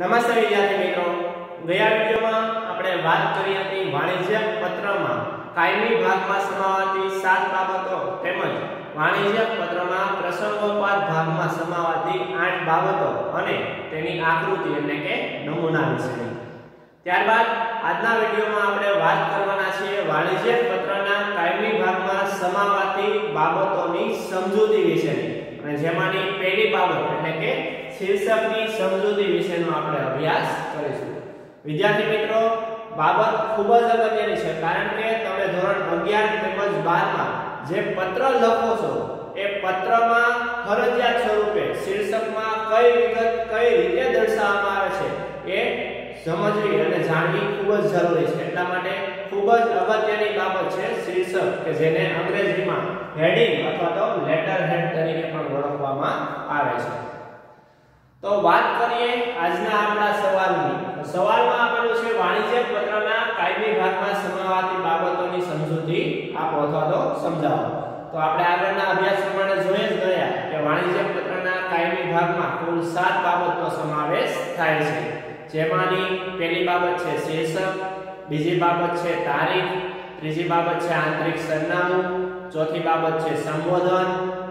નમસ્તે વિદ્યાર્થી મિત્રો. ગયા વિડીયોમાં આપણે વાત કરી હતી વાણિજ્ય પત્રમાં. કાયમી ભાગમાં સમાવાતી સાત બાબતો તેમજ વાણિજ્ય પત્રમાં પ્રસંગોપાત ભાગમાં સમાવાતી આઠ બાબતો અને તેની આકૃતિ એટલે કે નમૂના વિશે ત્યારબાદ આજના વિડીયોમાં આપણે વાત કરવાના છીએ વાણિજ્ય પત્રના કાયમી ભાગમાં સમાવાતી બાબતોની સમજૂતી વિશેની. અને જેમાંની પહેલી બાબત એટલે કે શીર્ષકની સમજૂતી વિશેનો આપણે અભ્યાસ કરીશું. વિદ્યાર્થી મિત્રો, બાબત ખૂબ જ અગત્યની છે, કારણ કે તમે ધોરણ 11 તેમજ 12 માં જે પત્ર લખો છો, એ પત્રમાં ફરજિયાત સ્વરૂપે શીર્ષકમાં કઈ વિગત કઈ રીતે દર્શાવવામાં આવે છે, એ સમજવી અને જાણવી ખૂબ જ જરૂરી છે. એટલા માટે ખૂબ જ અગત્યની બાબત છે શીર્ષક, કે જેને અંગ્રેજીમાં હેડિંગ અથવા તો લેટર હેડ તરીકે પણ ઓળખવામાં આવે છે. તો વાત કરીએ આજના આપણા સવાલની. તો સવાલમાં આપેલું છે વાણિજ્ય પત્રના કાયમી ભાગમાં સમાવાતી બાબતોની સમજૂતી આપો અથવા તો સમજાવો. તો આપણે આગળના અભ્યાસ પ્રમાણે જોઈએ જ ગયા કે વાણિજ્ય પત્રના કાયમી ભાગમાં કુલ 7 બાબતનો સમાવેશ થાય છે. જેમાંની પહેલી બાબત છે શીર્ષક, બીજી બાબત છે તારીખ, ત્રીજી બાબત છે આંતરિક સરનામું, ચોથી બાબત છે સંબોધન,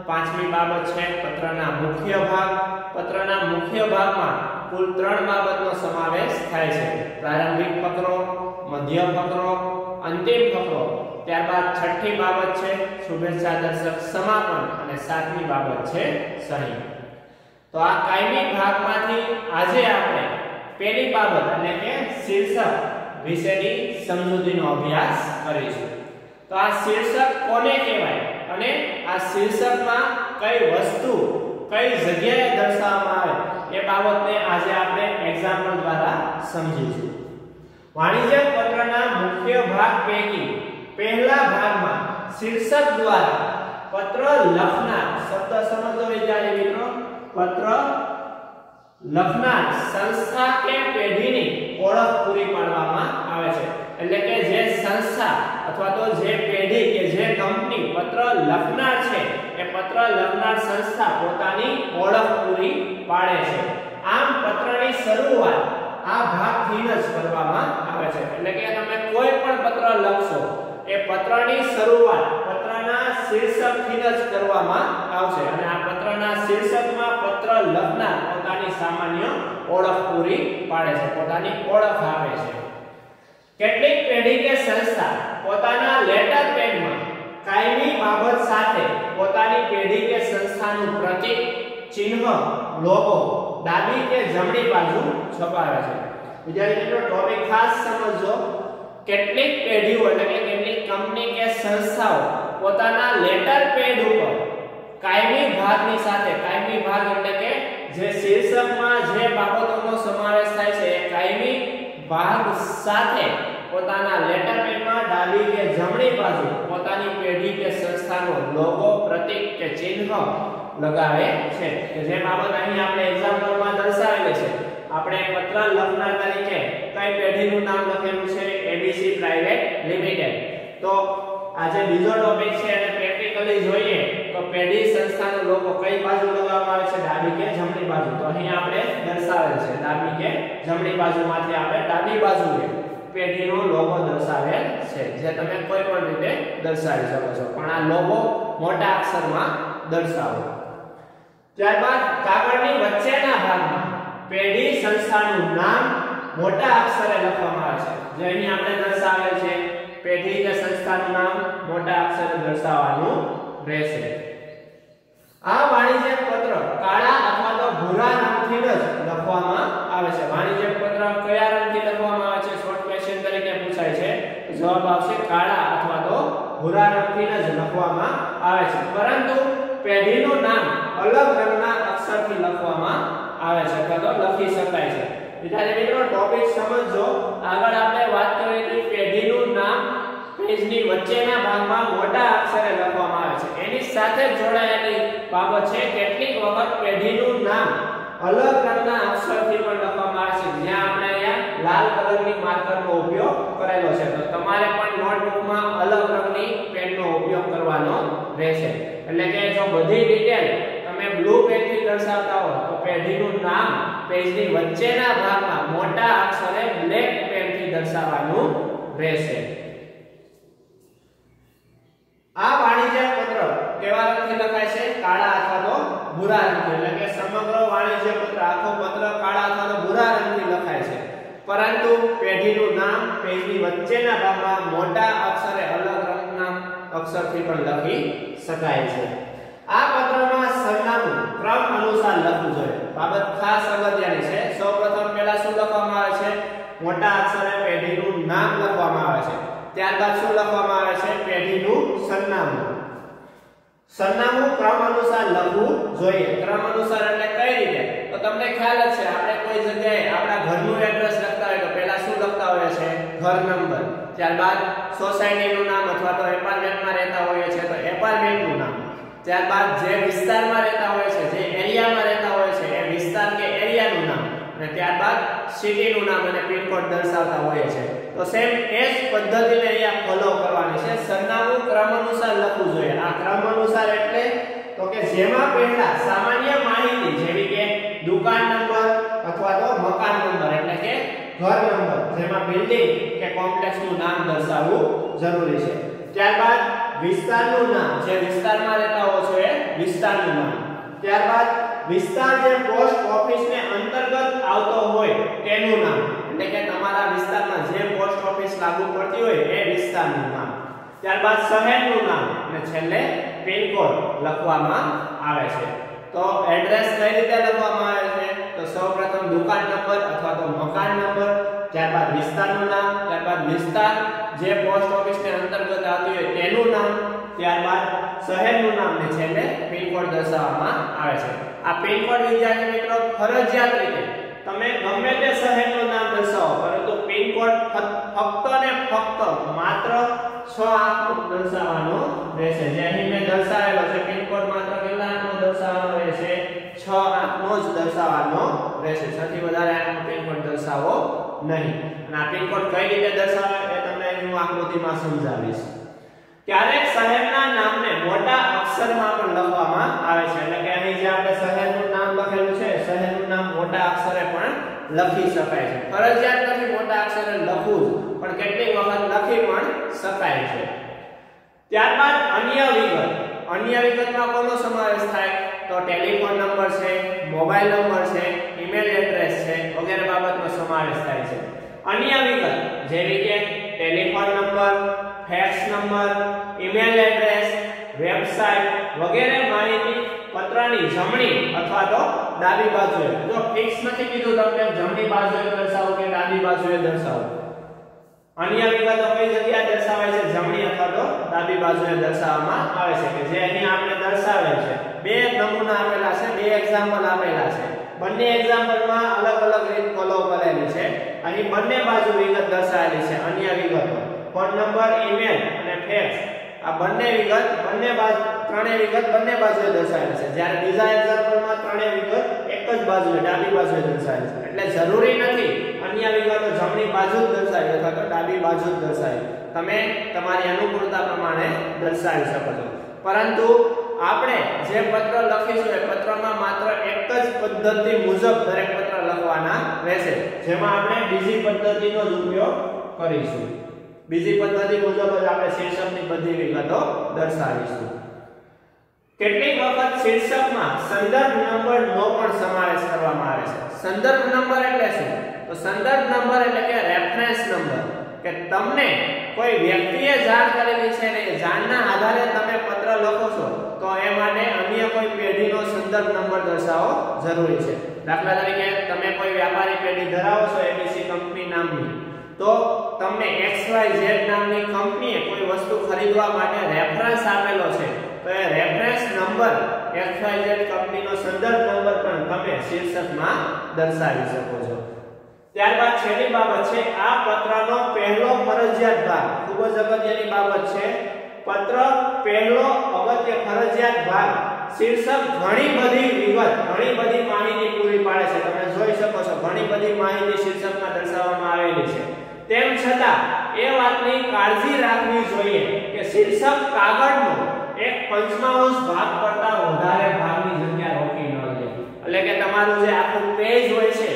પાંચમી બાબત છે પત્રના મુખ્ય ભાગ પત્રના મુખ્ય ભાગમાં કુલ ત્રણ બાબતનો સમાવેશ થાય છે. પ્રારંભિક ફકરો મધ્ય ફકરો અંતિમ ફકરો ત્યારબાદ છઠ્ઠી બાબત છે શુભેચ્છા દર્શક સમાપન અને સાતમી બાબત છે સહી. તો આ કાયમી ભાગમાંથી આજે આપણે પહેલી બાબત એટલે કે શીર્ષક વિશેની સમજૂતીનો અભ્યાસ કરીશું. તો આ શીર્ષક કોને કહેવાય અને આ શીર્ષકમાં કઈ વસ્તુ કઈ જગ્યાએ દર્શાવવામાં આવે એ બાબતને આજે આપણે એક્ઝામ્પલ દ્વારા સમજીશું. વાણિજ્ય પત્રના મુખ્ય ભાગ પૈકી પહેલા ભાગમાં શીર્ષક દ્વારા પત્ર લખનાર શબ્દ સમજો વિદ્યાર્થી મિત્રો, પત્ર લખનાર સંસ્થા કે પેઢીની ઓળખ પૂરી પાડવામાં આવે છે. એટલે કે જે સંસ્થા અથવા તો જે પેઢી કે જે કંપની પત્ર લખનાર છે. એ પત્ર લખનાર સંસ્થા પોતાની ઓળખ પૂરી પાડે છે. આમ પત્રની શરૂઆત આ ભાગથી જ કરવામાં આવે છે. એટલે કે તમે કોઈ પણ પત્ર લખશો, એ પત્રની શરૂઆત પત્રના શીર્ષકથી જ કરવામાં આવશે. અને આ પત્રના શીર્ષકમાં પત્ર લખનાર પોતાની સામાન્ય ઓળખ પૂરી પાડે છે. પોતાની ઓળખ આપે છે. કેટલીક પેઢી કે સંસ્થા પોતાના લેટર પેડમાં કાયમી બાબત સાથે પોતાની પેઢી કે સંસ્થાનું પ્રતીક, ચિહ્ન લોગો ડાબી કે જમણી બાજુ છપાવે છે. વિદ્યાર્થી મિત્રો ટોપિક ખાસ સમજો કેટલીક પેઢીઓ એટલે કે કેટલીક કંપની કે સંસ્થાઓ પોતાના લેટર પેડ ઉપર કાયમી ભાગની સાથે, કાયમી ભાગ એટલે કે જે શીર્ષકમાં જે બાબતોનો સમાવેશ થાય છે એ કાયમી ભાગ સાથે પોતાના લેટર જમણી બાજુ પોતાની પેઢી કે સંસ્થાનો લોગો પ્રતીક કે ચિહ્ન લગાવે છે. કે જે બાબત અહીં આપણે એક્ઝામ્પલમાં દર્શાવેલી છે. આપણે પત્ર લખનાર તરીકે કઈ પેઢીનું નામ લખેલું છે? એબીસી પ્રાઇવેટ લિમિટેડ તો આજે બીજો ટોપિક છે અને પ્રેક્ટિકલી જોઈએ તો પેઢી સંસ્થાનો લોગો કઈ બાજુ લગાવવામાં આવે છે? ડાબી કે જમણી બાજુ. તો અહીં આપણે દર્શાવેલ છે. ડાબી કે જમણી બાજુમાંથી આપણે ડાબી બાજુએ પેઢીનો લોગો દર્શાવેલ છે, જે તમે કોઈ પણ રીતે દર્શાવી શકો છો. પણ આ લોગો મોટા અક્ષરમાં દર્શાવો. ત્યારબાદ કાગળની વચ્ચેના ભાગમાં પેઢી સંસ્થાનું નામ મોટા અક્ષરે લખવામાં આવે છે. જે અહીં આપણે દર્શાવેલ છે, પેઢી કે સંસ્થાનું નામ મોટા અક્ષરે દર્શાવવાનું રહેશે. આ વાણિજ્ય પત્ર કાળા અથવા તો ભૂરા રંગથી જ લખવામાં આવે છે. વાણિજ્ય પત્ર કયા રંગથી લખવામાં આવે છે શોર્ટ ક્વેશ્ચન તરીકે પૂછાય છે જવાબ આવશે કાળા અથવા તો ભૂરા રંગથી જ લખવામાં આવે છે. પરંતુ પેઢીનું નામ અલગ રંગના અક્ષરથી લખવામાં આવે છે અથવા તો લખી શકાય છે. વિદ્યાર્થી મિત્રો ટોપિક સમજો આગળ આપણે વાત કરીએ કે પેઢીનું નામ પેજની વચ્ચેના ભાગમાં મોટા અક્ષરે લખવામાં આવે છે. એની સાથે જોડાયેલી બાબત છે, કેટલીક વખત પેઢીનું નામ અલગ રંગના અક્ષરથી પણ લખવામાં આવે છે. જ્યાં આપણે લાલ કલરની માર્કરનો ઉપયોગ કરેલો છે. તો તમારે પણ નોટબુકમાં અલગ રંગની પેનનો ઉપયોગ કરવાનો રહેશે. એટલે કે જો બધી ડિટેલ તમે બ્લુ પેનથી દર્શાવતા હો, તો પેઢીનું નામ પેજની વચ્ચેના ભાગમાં મોટા અક્ષરે બ્લેક પેનથી દર્શાવવાનું રહેશે આ વાણિજ્ય પત્ર કેવા રંગથી લખાય છે કાળા અથવા તો ભૂરા રંગથી એટલે કે સમગ્ર વાણિજ્ય પત્ર આખો પત્ર કાળા અથવા તો ભૂરા રંગથી લખાય છે પરંતુ પેઢીનું નામ પેજની વચ્ચેના ભાગમાં મોટા અક્ષરે અલગ રંગના અક્ષરથી પણ લખી શકાય છે. આ પત્રમાં સરનામું ક્રમ અનુસાર લખવું જોઈએ. બાબત ખાસ અગત્યની છે. સૌપ્રથમ પહેલા શું લખવામાં આવે છે? મોટા અક્ષરે પેઢીનું નામ લખવામાં આવે છે. ત્યારબાદ શું લખવામાં આવે છે? પેઢીનું સરનામું. સરનામું ક્રમ અનુસાર લખવું જોઈએ. ક્રમ અનુસાર એટલે કઈ રીતે? તો તમને ખ્યાલ જ છે. આપણે કોઈ જગ્યાએ આપણા ઘરનું એડ્રેસ લખતા હોય હોઈએ છે, ઘર નંબર. ત્યારબાદ સોસાયટીનું નામ અથવા તો એપાર્ટમેન્ટમાં રહેતા હોઈએ છે, તો એપાર્ટમેન્ટનું નામ. ત્યારબાદ જે વિસ્તારમાં રહેતા હોય છે, જે એરિયામાં રહેતા હોય છે, એ વિસ્તાર કે એરિયાનું નામ. અને ત્યારબાદ સિટીનું નામ અને પિનકોડ દર્શાવતા હોય છે. તો સેમ એ જ પદ્ધતિને અહીંયા ફોલો કરવાની છે. સરનામું ક્રમ અનુસાર લખવું જોઈએ. આ ક્રમ અનુસાર એટલે તો કે જેમાં પહેલા સામાન્ય માહિતી, જેવી કે દુકાન નંબર અથવા તો મકાન નંબર, એટલે કે ઘર નંબર, જેમાં બિલ્ડિંગ કે કોમ્પ્લેક્સનું નામ દર્શાવવું જરૂરી છે. ત્યારબાદ વિસ્તારનું નામ, જે વિસ્તારમાં રહેતા હો છો, એ વિસ્તારનું નામ. ત્યારબાદ વિસ્તાર જે પોસ્ટ ઓફિસને અંતર્ગત આવતો હોય, તેનું નામ. એટલે કે તમારા વિસ્તારમાં જે પોસ્ટ ઓફિસ લાગુ પડતી હોય, એ વિસ્તારનું નામ. ત્યારબાદ શહેરનું નામ, અને છેલ્લે પિન કોડ લખવામાં આવે છે. તો એડ્રેસ કઈ રીતે લખવામાં આવે છે? તો સૌપ્રથમ દુકાન ત્યારબાદ વિસ્તારનું નામ, ત્યારબાદ વિસ્તાર, જે પોસ્ટ ઓફિસને અંતર્ગત આવતી હોય તેનું નામ, ત્યારબાદ શહેરનું નામ ને છેલ્લે પિન કોડ દર્શાવવામાં આવે છે. આ પિન કોડ વિદ્યાર્થી મિત્રો ફરજિયાત રીતે તમે ગમે તે શહેરનું નામ દર્શાવો, પરંતુ પિન કોડ ફક્ત ને ફક્ત માત્ર 6 આંકનો દર્શાવવાનો રહેશે. જે અહીં મેં દર્શાવેલો છે પિન કોડ માત્ર કેટલા આંકનો દર્શાવવાનો રહેશે? 6 આંકનો જ દર્શાવવાનો રહેશે. સૌથી વધારે આંકનો પિન કોડ દર્શાવો નહીં. અને આ પિન કોડ કઈ રીતે દર્શાવે એ તમને હું આકૃતિમાં સમજાવીશ. ક્યારેક શહેરના નામને મોટા અક્ષરમાં પણ લખવામાં આવે છે. એટલે કે અહીં જે આપણે શહેરનું નામ લખેલું છે, શહેરનું નામ મોટા અક્ષરે પણ લખી શકાય છે. ફરજિયાત નથી મોટા અક્ષરે લખવું પણ કેટલીક વખત લખી પણ શકાય છે. ત્યારબાદ અન્ય વિગત. અન્ય વિગતમાં કોનો સમાવેશ થાય? તો ટેલિફોન નંબર છે, મોબાઈલ નંબર છે, ઈમેલ એડ્રેસ છે, વગેરે બાબતનો સમાવેશ થાય છે. અન્ય વિગત જેવી કે telephone number, fax number, email address, website વગેરે માહિતી પત્રની જમણી અથવા તો ડાબી બાજુએ. જો ફિક્સ નથી કીધું, તમને જમણી બાજુએ દર્શાવો કે ડાબી બાજુએ દર્શાવો. અન્ય વિગતો કઈ જગ્યાએ દર્શાવાય છે? જમણી અથવા તો ડાબી બાજુએ દર્શાવવામાં આવે છે કે જે અહીં આપણે દર્શાવેલ છે. બે નમૂના આપેલા છે, બે એક્ઝામ્પલ આપેલા છે. બંને એક્ઝામ્પલમાં અલગ અલગ રીત ફોલો કરેલી છે. અહીં બંને બાજુ વિગત દર્શાવેલી છે, અન્ય વિગતો. ફોન નંબર ઈમેલ અને ફેક્સ આ બંને વિગત, બંને બાજુ, ત્રણેય વિગત બંને બાજુએ દર્શાવેલી છે. જ્યારે બીજા એક્ઝામ્પલમાં ત્રણે વિગત એક જ બાજુએ, ડાબી બાજુએ દર્શાવેલી છે. એટલે જરૂરી નથી અન્ય વિગતો જમણી બાજુ જ દર્શાવી અથવા તો ડાબી બાજુ જ દર્શાવી તમે તમારી અનુકૂળતા પ્રમાણે દર્શાવી શકો છો. પરંતુ આપણે જે પત્ર લખીશું એ પત્રમાં માત્ર એક જ પદ્ધતિ મુજબ દરેક પત્ર લખવાના રહેશે. જેમાં આપણે બીજી પદ્ધતિનો જ ઉપયોગ કરીશું. બીજી પદ્ધતિ મુજબ જ આપણે શીર્ષકની બધી વિગતો દર્શાવીશું. કેટલીક વખત શીર્ષકમાં સંદર્ભ નંબર નો પણ સમાવેશ કરવામાં આવે છે. સંદર્ભ નંબર એટલે શું? તો સંદર્ભ નંબર એટલે કે રેફરન્સ નંબર. કે તમને કોઈ વ્યક્તિએ જાણ કરેલી છે ને એ જાણના આધારે તમે પત્ર લખો છો, તો એ માટે અન્ય કોઈ પેઢીનો સંદર્ભ નંબર દર્શાવવો જરૂરી છે. દાખલા તરીકે તમે કોઈ વ્યાપારી પેઢી ધરાવો છો એબીસી કંપની નામની, તો તમને XYZ નામની કંપનીએ કોઈ વસ્તુ ખરીદવા માટે રેફરન્સ આપેલો છે, તો એ રેફરન્સ નંબર XYZ કંપનીનો સંદર્ભ નંબર પણ તમે શીર્ષકમાં દર્શાવી શકો છો. ત્યારબાદ છેલ્લી બાબત છે, આ પત્રનો પહેલો ફરજિયાત ભાગ. ખૂબ જ અગત્યની બાબત છે. પત્ર પહેલો અગત્ય ફરજિયાત ભાગ. શીર્ષક ઘણી બધી વિગત, ઘણી બધી માહિતી પૂરી પાડે છે. તમે જોઈ શકો છો, ઘણી બધી માહિતી શીર્ષકમાં દર્શાવવામાં આવેલી છે. તેમ છતાં, એ વાતની કાળજી રાખવી જોઈએ કે શીર્ષક કાગળનો એક પંચમાંશ ભાગ કરતા વધારે ભાગની જગ્યા એટલે કે તમારું જે આખું પેજ હોય છે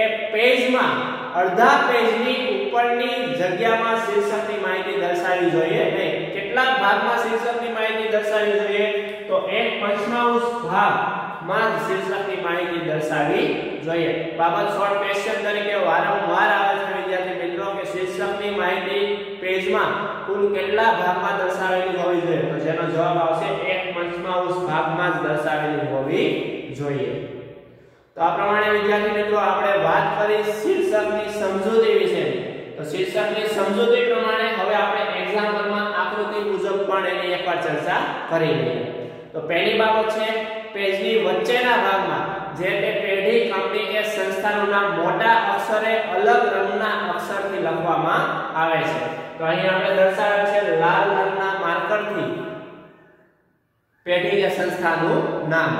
એ પેજમાં, અડધા પેજની ઉપરની જગ્યામાં શીર્ષકની માહિતી દર્શાવવી જોઈએ નહીં. કેટલા ભાગમાં શીર્ષકની માહિતી દર્શાવવી જોઈએ, તો એક પંચમાંશ ભાગમાં શીર્ષકની માહિતી દર્શાવવી જોઈએ. બાબત શોર્ટ ક્વેશ્ચન તરીકે વારંવાર આવે છે વિદ્યાર્થી મિત્રો કે શીર્ષકની માહિતી પેજમાં કુલ કેટલા ભાગમાં દર્શાવેલી હોવી જોઈએ? તો જેનો જવાબ આવશે, એક પંચમાંશ ભાગમાં જ દર્શાવેલી હોવી જોઈએ. આ પ્રમાણે વિદ્યાર્થી મિત્રો આપણે વાત કરી શીર્ષકની સમજૂતી વિશે. તો શીર્ષકની સમજૂતી પ્રમાણે હવે આપણે એક્ઝામ્પલમાં આકૃતિ મુજબ પણ એની એકવાર ચર્ચા કરી લઈએ. તો પહેલી બાબત છે, પેજની વચ્ચેના ભાગમાં જે તે પેઢી કંપની કે સંસ્થાનું નામ મોટા અક્ષરે અલગ રંગના અક્ષરથી લખવામાં આવે છે. તો અહીં આપણે દર્શાવેલ છે લાલ રંગના માર્કરથી પેઢી કે સંસ્થાનું નામ.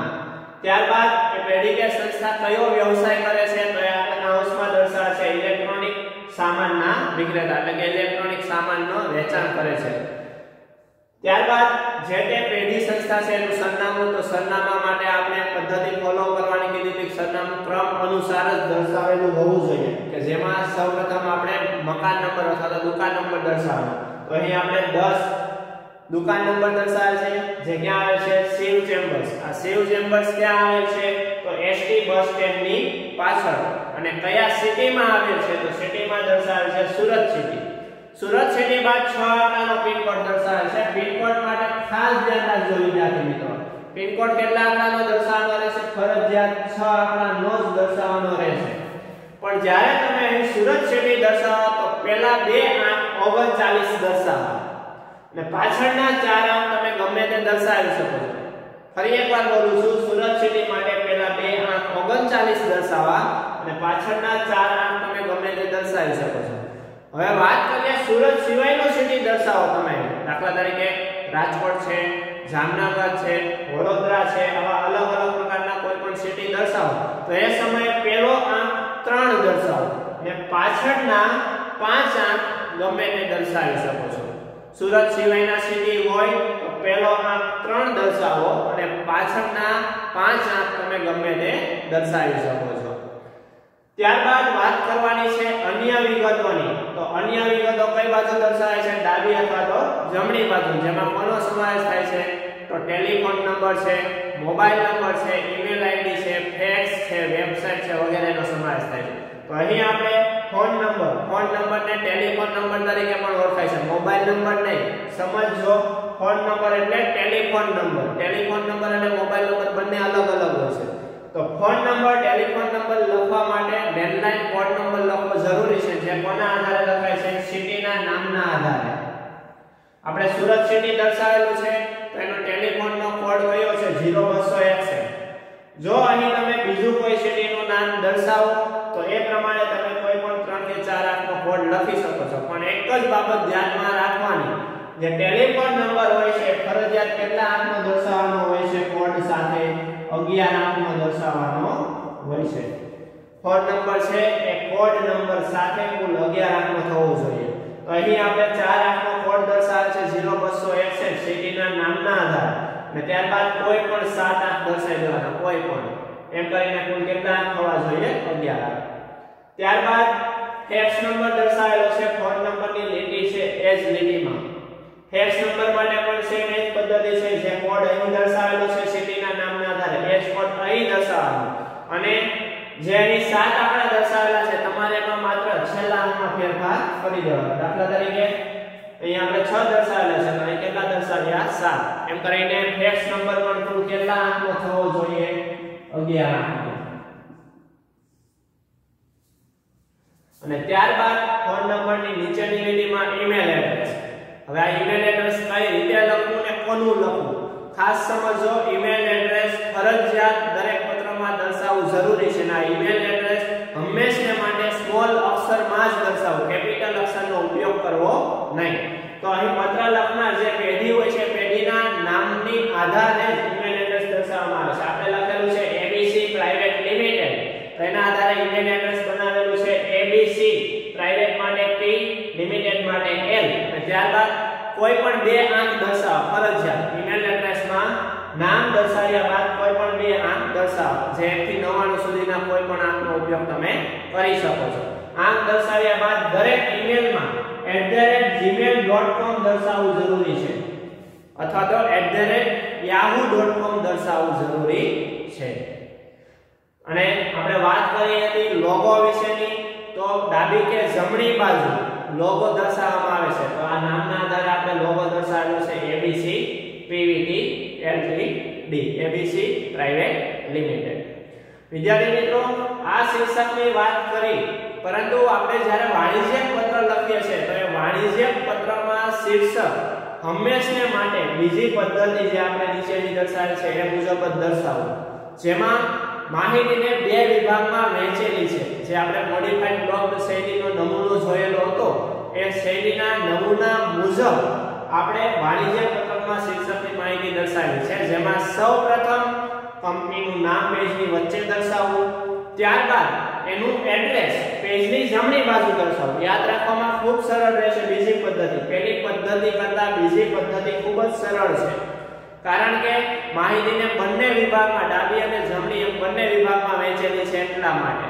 ત્યારબાદ કે સંસ્થા કયો વ્યવસાય કરે છે તો એ આપણે કૌંસમાં દર્શાવે છે ઇલેક્ટ્રોનિક સામાનના વિક્રેતા, એટલે કે ઇલેક્ટ્રોનિક સામાનનો વેચાણ કરે છે. ત્યારબાદ જે તે પેઢી સંસ્થા છે એનું સરનામું, તો સરનામા માટે આપણે પદ્ધતિ ફોલો કરવાની કીધી હતી સરનામું ક્રમ અનુસાર જ દર્શાવેલું હોવું જોઈએ. કે જેમાં સૌપ્રથમ આપણે મકાન નંબર અથવા તો દુકાન નંબર દર્શાવવાનો. તો અહીં આપણે 10 દુકાન નંબર દર્શાવે છે, જે ક્યાં આવે છે? શિવ ચેમ્બર્સ. આ સેવ ચેમ્બર્સ ક્યાં આવે છે? તો એસટી બસ સ્ટેન્ડની પાછળ. અને કયા સિટીમાં આવે છે? તો સિટીમાં દર્શાવે છે સુરત સિટી. સુરત સિટી બાદ 6 આંકડાનો પિન કોડ દર્શાવે છે. પિન કોડ માટે ખાસ ધ્યાન રાખજો, વિદ્યાર્થી મિત્રો. પિન કોડ કેટલા આંકડાનો દર્શાવવાનો રહેશે? ફરજિયાત 6 આંકડાનો જ દર્શાવવાનો રહેશે. પણ જ્યારે તમે સુરત સિટી દર્શાવો, તો પહેલા બે આંક 39 દર્શાવો. અને પાછળના ચાર અંક તમે ગમે તે દર્શાવી શકો છો. ફરી એકવાર બોલું છું, સુરત સિટી માટે પહેલા બે આંક 39 દર્શાવવા અને પાછળના ચાર અંક તમે ગમે તે દર્શાવી શકો છો. હવે વાત કરીએ સુરત સિવાયનો સિટી દર્શાવો તમે. દાખલા તરીકે રાજકોટ છે, જામનગર છે, વડોદરા છે, આવા અલગ અલગ પ્રકારના કોઈ પણ સિટી દર્શાવો. તો એ સમયે પહેલો આંક ત્રણ દર્શાવો. અને પાછળના પાંચ આંક ગમે તે દર્શાવી શકો છો. સુરત સિવાયના સિટી હોય તો પહેલો આંક 3 દર્શાવો અને પાછળના પાંચ આંક તમે ગમે તે દર્શાવી શકો છો. ત્યારબાદ વાત કરવાની છે અન્ય વિગતોની. તો અન્ય વિગતો કઈ બાજુ દર્શાવે છે? ડાબી અથવા તો જમણી બાજુ. જેમાં કોનો સમાવેશ થાય છે? તો ટેલિફોન નંબર છે, મોબાઈલ નંબર છે, ઈમેલ આઈડી છે, ફેક્સ છે વેબસાઈટ છે વગેરેનો સમાવેશ થાય છે. તો અહીં આપણે ફોન નંબર ફોન નંબર ને ટેલિફોન નંબર તરીકે પણ ઓળખાય છે. મોબાઈલ નંબર નહીં, સમજજો. ફોન નંબર એટલે ટેલિફોન નંબર. ટેલિફોન નંબર અને મોબાઈલ નંબર બંને અલગ અલગ હોય છે. તો ફોન નંબર, ટેલિફોન નંબર લખવા માટે લેન્ડલાઇન ફોન નંબર લખવો જરૂરી છે. જે કોના આધારે લખાય છે? સિટીના નામના આધારે. આપણે સુરત સિટી દર્શાવેલું છે, તો એનો ટેલિફોનનો કોડ કયો છે? 0261 જો અહીં તમે બીજું કોઈ સિટીનું નામ દર્શાવો તો એ પ્રમાણે તમે કોઈ પણ 3 કે 4 આંકનો કોડ લખી શકો છો. પણ એક જ બાબત ધ્યાનમાં રાખવાની જે ટેલિફોન નંબર હોય છે, ફરજિયાત કેટલા આંકનો દર્શાવવાનો હોય છે કોડ સાથે 11 આંકનો દર્શાવવાનો હોય છે. ફોન નંબર છે, એ કોડ નંબર સાથે કુલ 11 આંકનો થવો જોઈએ. તો અહીં આપણે 4 આંકનો કોડ દર્શાવે છે 0261 સિટીના નામના આધારે. અને ત્યારબાદ કોઈ પણ 7 આંક દર્શાવી દેવાના, કોઈ પણ. એમ કરીને કુલ કેટલા થવા જોઈએ? 11 ત્યારબાદ ફેક્સ નંબર દર્શાવેલો છે, ફોન નંબરની લીટી છે, એજ લીટીમાં. ફેક્સ નંબર માટે પણ સેમ એ જ પદ્ધતિ છે, જે કોડ અહીં દર્શાવેલો છે, સિટીના નામના આધારે. એજ કોડ અહીં દર્શાવેલો અને જે અહીં સાત આંકડા દર્શાવેલા છે, તમારે એમાં માત્ર છેલ્લા અંકમાં ફેરફાર કરી દેવાનો. દાખલા તરીકે અહીં આપણે 6 દર્શાવેલા છે, તો કેટલા દર્શાવ્યા? 7 એમ કરીને ફેક્સ નંબર પણ કુલ કેટલા અંકનો થવો જોઈએ? 11 અંકનો અને ત્યારબાદ ફોન નંબરની નીચેની લીટીમાં ઈમેલ એડ્રેસ હવે આ ઈમેલ એડ્રેસ કઈ રીતે લખવું ને કોનું લખવું? ખાસ સમજો ઈમેલ એડ્રેસ ફરજિયાત દરેક પત્રમાં દર્શાવવું જરૂરી છે ના ઈમેલ એડ્રેસ હંમેશા માટે સ્મોલ અક્ષરમાં જ દર્શાવવું કેપિટલ અક્ષરનો ઉપયોગ કરવો નહીં. તો અહીં પત્ર લખનાર જે પેઢી હોય છે, પેઢીના નામની આધારે ઈમેલ એડ્રેસ દર્શાવવામાં આવે છે. આપણે લખેલું છે એબીસી પ્રાઇવેટ લિમિટેડ એના આધારે ઈમેલ એડ્રેસ બનાવેલું છે ABC પ્રાઇવેટ માટે P લિમિટેડ માટે L અને ત્યારબાદ કોઈ પણ બે આંક દર્શાવો. ફરજિયાત. ઈમેલ એડ્રેસમાં નામ દર્શાવ્યા બાદ કોઈ પણ બે આંક દર્શાવો. જેથી 1 99 સુધીના કોઈ પણ આંકનો ઉપયોગ તમે કરી શકો છો. આંક દર્શાવ્યા બાદ દરેક ઈમેલમાં @gmail.com દર્શાવવું જરૂરી છે. અથવા તો @yahoo.com દર્શાવવું જરૂરી છે. અને આપણે વાત કરી હતી લોગો વિશેની, તો ડાબી કે જમણી બાજુ લોગો દર્શાવવામાં આવે છે. તો આ નામના આધારે આપણે લોગો દર્શાવેલો છે ABC PVT L3D ABC private limited વિદ્યાર્થી મિત્રો, આ શીર્ષકની વાત કરી, પરંતુ આપણે જ્યારે વાણિજ્યક પત્ર લખીએ છીએ, તો એ વાણિજ્યક પત્રમાં શીર્ષક હંમેશને માટે બીજી પદ્ધતિ જે આપણે નીચેની દર્શાવે છે, એ મુજબ જ દર્શાવો. જેમાં માહિતીને બે વિભાગમાં વહેંચેલી છે. જે આપણે મોડિફાઈડ બ્લોક શૈલીનો નમૂનો જોયેલો હતો. એ શૈલીના નમૂના મુજબ આપણે વાણિજ્ય પત્રકમાં શીર્ષકની માહિતી દર્શાવી છે. જેમાં સૌપ્રથમ કંપનીનું નામ પેજની વચ્ચે દર્શાવવું ત્યારબાદ એનું એડ્રેસ પેજની જમણી બાજુ દર્શાવવું યાદ રાખવામાં ખૂબ સરળ રહેશે બીજી પદ્ધતિ. પહેલી પદ્ધતિ કરતાં બીજી પદ્ધતિ ખૂબ જ સરળ છે. કારણ કે માહિતીને બંને વિભાગમાં ડાબી અને જમણી એમ બંને વિભાગમાં વહેંચેલી છે એટલા માટે.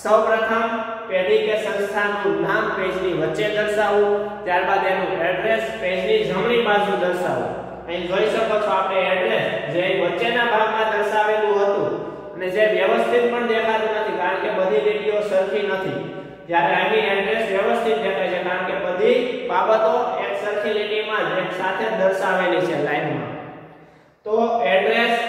સૌપ્રથમ પેઢી કે સંસ્થાનું નામ પેજની વચ્ચે દર્શાવવું ત્યારબાદ એનું એડ્રેસ પેજની જમણી બાજુ દર્શાવવું અહીં જોઈ શકો છો આપણે એડ્રેસ જે વચ્ચેના ભાગમાં દર્શાવેલું હતું અને જે વ્યવસ્થિત પણ દેખાતું નથી, કારણ કે બધી લીટીઓ સરખી નથી. જ્યારે અહીં એડ્રેસ વ્યવસ્થિત દેખાય છે, કારણ કે બધી બાબતો એક સરખી લીટીમાં એક સાથે દર્શાવેલી છે લાઈનમાં. તો એડ્રેસ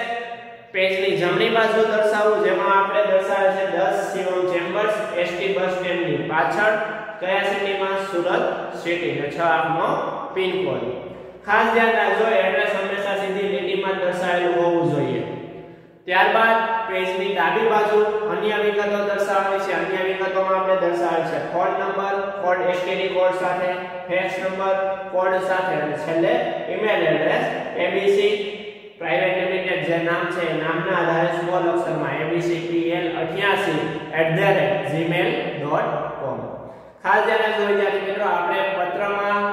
પેજની જમણી બાજુ દર્શાવવું જેમાં આપણે દર્શાવે છે 10 શિવમ ચેમ્બર્સ એસટી બસ સ્ટેન્ડની પાછળ, કયા સિટીમાં સુરત સિટી ને 6 આપનો પિન કોડ. ખાસ ધ્યાન રાખજો એડ્રેસ હંમેશા સીધી લીટીમાં દર્શાવેલું હોવું જોઈએ. ત્યારબાદ પેજની ડાબી બાજુ અન્ય વિગતો દર્શાવવાની છે. અન્ય વિગતોમાં આપણે દર્શાવેલ છે phone number code STD code સાથે ફેક્સ નંબર કોડ સાથે, અને છેલ્લે email address ABC private limited જે નામ છે નામના આધારે સ્મોલ અક્ષરમાં abcpl88@gmail.com ખાસ ધ્યાન રાખજો વિદ્યાર્થી મિત્રો, આપણે પત્રમાં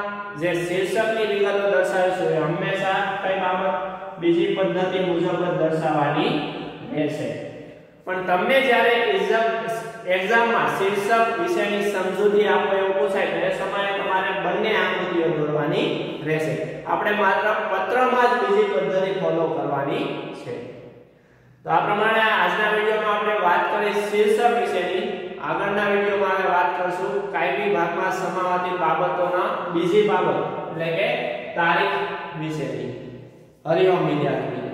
જે શીર્ષકની વિગતો દર્શાવીશું, એ હંમેશા કઈ બાબત બીજી પદ્ધતિ મુજબ જ દર્શાવવાની રહેશે. પણ તમને જ્યારે એક્ઝામમાં શીર્ષક વિશેની સમજૂતી આપો એવું પૂછાય ત્યારે સમયે તમારે બંને આકૃતિઓ દોરવાની રહેશે. આપણે માત્ર પત્રમાં જ બીજી પદ્ધતિ ફોલો કરવાની છે. તો આ પ્રમાણે આજના વિડીયોમાં આપણે વાત કરી શીર્ષક વિશેની. આગળના વિડીયોમાં આપણે વાત કરશું કાયમી ભાગમાં સમાવાતી બાબતોના બીજી બાબત, એટલે કે તારીખ વિશેની. હરિઓમ વિદ્યાર્થી